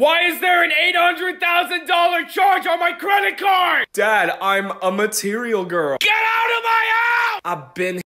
Why is there an $800,000 charge on my credit card? Dad, I'm a material girl. Get out of my house! I've been